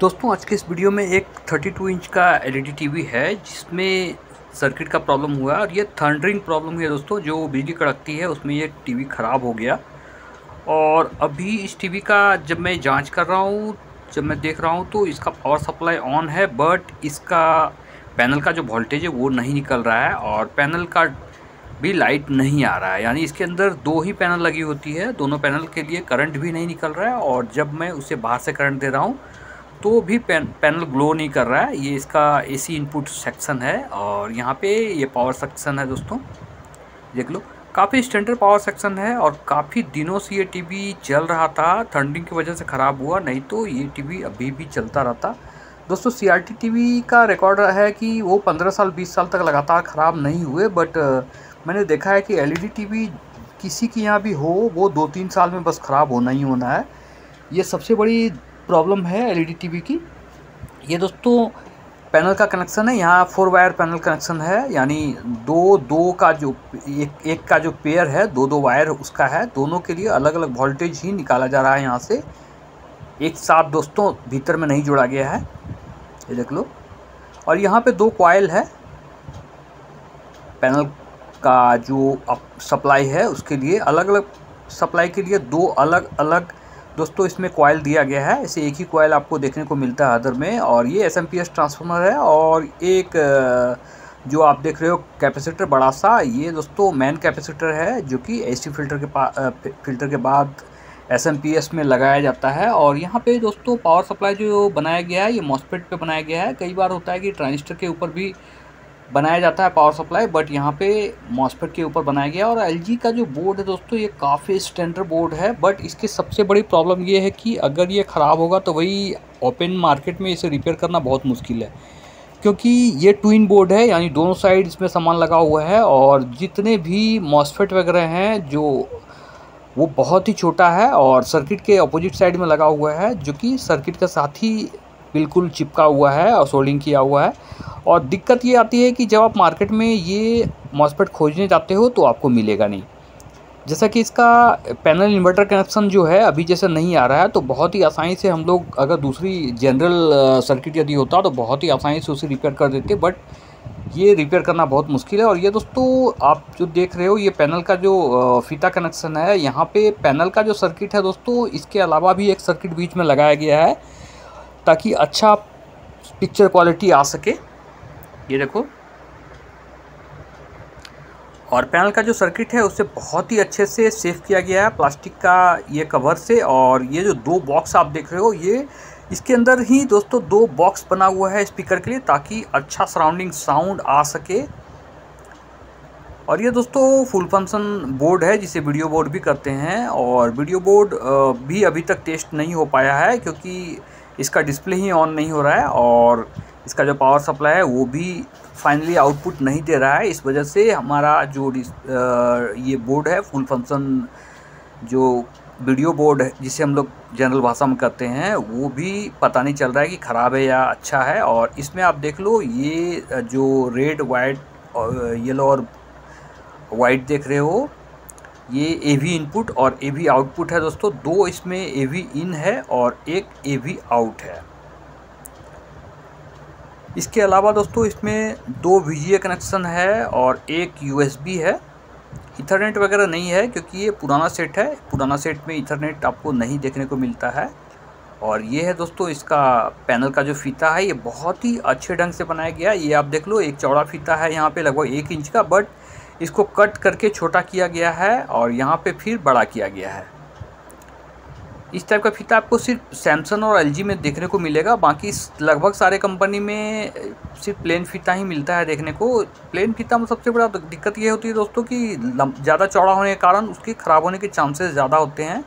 दोस्तों, आज के इस वीडियो में एक 32 इंच का एलईडी टीवी है, जिसमें सर्किट का प्रॉब्लम हुआ और ये थंडरिंग प्रॉब्लम हुई है दोस्तों, जो बिजली कड़कती है, उसमें ये टीवी ख़राब हो गया। और अभी इस टीवी का जब मैं जाँच कर रहा हूँ, जब मैं देख रहा हूँ तो इसका पावर सप्लाई ऑन है बट इसका पैनल का जो वोल्टेज है, वो नहीं निकल रहा है और पैनल का भी लाइट नहीं आ रहा है। यानी इसके अंदर दो ही पैनल लगी होती है, दोनों पैनल के लिए करंट भी नहीं निकल रहा है और जब मैं उसे बाहर से करंट दे रहा हूँ तो भी पैन, पैनल ग्लो नहीं कर रहा है। ये इसका एसी इनपुट सेक्शन है और यहाँ पे ये पावर सेक्शन है दोस्तों। देख लो, काफ़ी स्टैंडर्ड पावर सेक्शन है और काफ़ी दिनों से ये टीवी चल रहा था। ठंडिंग की वजह से ख़राब हुआ, नहीं तो ये टीवी अभी भी चलता रहता। दोस्तों सी आर टी का रिकॉर्ड है कि वो पंद्रह साल, बीस साल तक लगातार ख़राब नहीं हुए बट मैंने देखा है कि एल टीवी किसी के यहाँ भी हो, वो दो तीन साल में बस ख़राब होना ही होना है। ये सबसे बड़ी प्रॉब्लम है एलईडी टीवी की। ये दोस्तों, पैनल का कनेक्शन है, यहाँ फोर वायर पैनल कनेक्शन है, यानी दो दो का जो, एक एक का जो पेयर है, दो दो वायर उसका है, दोनों के लिए अलग अलग वोल्टेज ही निकाला जा रहा है यहाँ से। एक साथ दोस्तों, भीतर में नहीं जोड़ा गया है, ये देख लो। और यहाँ पे दो कॉयल है, पैनल का जो सप्लाई है, उसके लिए अलग अलग सप्लाई के लिए दो अलग अलग दोस्तों, इसमें कॉयल दिया गया है। इसे एक ही कॉयल आपको देखने को मिलता है अदर में। और ये एस ट्रांसफार्मर है और एक जो आप देख रहे हो कैपेसिटर बड़ा सा ये दोस्तों मेन कैपेसिटर है, जो कि एसी फ़िल्टर के पास फ़िल्टर के बाद एसएमपीएस में लगाया जाता है। और यहाँ पे दोस्तों पावर सप्लाई जो बनाया गया है, ये मॉसपेट पे बनाया गया है। कई बार होता है कि ट्रांजिस्टर के ऊपर भी बनाया जाता है पावर सप्लाई बट यहाँ पे मॉसफेट के ऊपर बनाया गया और एलजी का जो बोर्ड है दोस्तों, ये काफ़ी स्टैंडर्ड बोर्ड है बट इसकी सबसे बड़ी प्रॉब्लम ये है कि अगर ये ख़राब होगा तो वही ओपन मार्केट में इसे रिपेयर करना बहुत मुश्किल है। क्योंकि ये ट्विन बोर्ड है, यानी दोनों साइड इसमें सामान लगा हुआ है और जितने भी मॉसफेट वगैरह हैं, जो वो बहुत ही छोटा है और सर्किट के अपोजिट साइड में लगा हुआ है, जो कि सर्किट के साथ ही बिल्कुल चिपका हुआ है और सोल्डिंग किया हुआ है। और दिक्कत ये आती है कि जब आप मार्केट में ये मॉसपेट खोजने जाते हो तो आपको मिलेगा नहीं। जैसा कि इसका पैनल इन्वर्टर कनेक्शन जो है, अभी जैसे नहीं आ रहा है तो बहुत ही आसानी से हम लोग अगर दूसरी जनरल सर्किट यदि होता तो बहुत ही आसानी से उसे रिपेयर कर देते। बट ये रिपेयर करना बहुत मुश्किल है। और ये दोस्तों, आप जो देख रहे हो, ये पैनल का जो फीता कनेक्शन है, यहाँ पे पैनल का जो सर्किट है दोस्तों, इसके अलावा भी एक सर्किट बीच में लगाया गया है। ताकि अच्छा पिक्चर क्वालिटी आ सके। ये देखो। और पैनल का जो सर्किट है, उसे बहुत ही अच्छे से सेफ़ किया गया है प्लास्टिक का ये कवर से। और ये जो दो बॉक्स आप देख रहे हो, ये इसके अंदर ही दोस्तों दो बॉक्स बना हुआ है स्पीकर के लिए, ताकि अच्छा सराउंडिंग साउंड आ सके। और ये दोस्तों फुल फ़ंक्शन बोर्ड है, जिसे वीडियो बोर्ड भी करते हैं। और वीडियो बोर्ड भी अभी तक टेस्ट नहीं हो पाया है, क्योंकि इसका डिस्प्ले ही ऑन नहीं हो रहा है और इसका जो पावर सप्लाई है, वो भी फाइनली आउटपुट नहीं दे रहा है। इस वजह से हमारा जो ये बोर्ड है फुल फ़ंक्शन जो वीडियो बोर्ड है, जिसे हम लोग जनरल भाषा में कहते हैं, वो भी पता नहीं चल रहा है कि ख़राब है या अच्छा है। और इसमें आप देख लो, ये जो रेड वाइट येलो और वाइट देख रहे हो ये ए वी इनपुट और ए वी आउटपुट है दोस्तों। दो इसमें ए वी इन है और एक ए वी आउट है। इसके अलावा दोस्तों, इसमें दो वी कनेक्शन है और एक यूएसबी है। इथरनेट वगैरह नहीं है क्योंकि ये पुराना सेट है। पुराना सेट में इथरनेट आपको नहीं देखने को मिलता है। और ये है दोस्तों, इसका पैनल का जो फीता है, ये बहुत ही अच्छे ढंग से बनाया गया है। ये आप देख लो, एक चौड़ा फीता है यहाँ पे, लगभग एक इंच का बट इसको कट करके छोटा किया गया है और यहाँ पे फिर बड़ा किया गया है। इस टाइप का फीता आपको सिर्फ़ सैमसंग और एलजी में देखने को मिलेगा। बाकी लगभग सारे कंपनी में सिर्फ़ प्लेन फीता ही मिलता है देखने को। प्लेन फीता में सबसे बड़ा दिक्कत ये होती है दोस्तों कि ज़्यादा चौड़ा होने के कारण उसके ख़राब होने के चांसेस ज़्यादा होते हैं।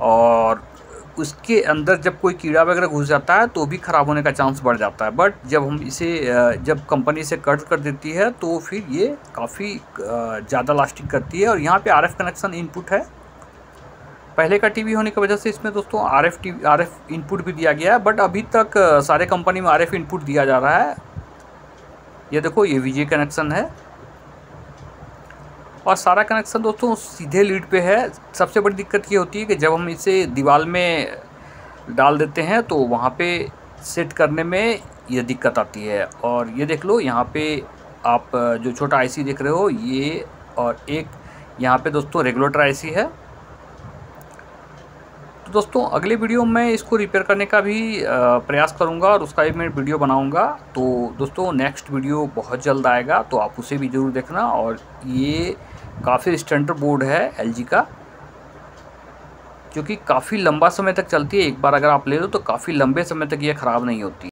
और उसके अंदर जब कोई कीड़ा वगैरह घुस जाता है तो भी ख़राब होने का चांस बढ़ जाता है। बट जब हम इसे जब कंपनी से कट कर देती है तो फिर ये काफ़ी ज़्यादा लास्टिंग करती है। और यहाँ पे आरएफ कनेक्शन इनपुट है। पहले का टीवी होने की वजह से इसमें दोस्तों R F T R F input भी दिया गया है। बट अभी तक सारे कंपनी में आर एफ़ इनपुट दिया जा रहा है। ये देखो, ये वीजे कनेक्शन है। और सारा कनेक्शन दोस्तों सीधे लीड पे है। सबसे बड़ी दिक्कत ये होती है कि जब हम इसे दीवार में डाल देते हैं तो वहाँ पे सेट करने में ये दिक्कत आती है। और ये देख लो, यहाँ पे आप जो छोटा आईसी देख रहे हो, ये और एक, यहाँ पे दोस्तों रेगुलेटर आईसी है। तो दोस्तों, अगले वीडियो में इसको रिपेयर करने का भी प्रयास करूँगा और उसका भी मैं वीडियो बनाऊँगा। तो दोस्तों नेक्स्ट वीडियो बहुत जल्द आएगा तो आप उसे भी ज़रूर देखना और ये काफ़ी स्टैंडर्ड बोर्ड है एलजी का, जो कि काफ़ी लंबा समय तक चलती है। एक बार अगर आप ले लो तो काफ़ी लंबे समय तक ये ख़राब नहीं होती।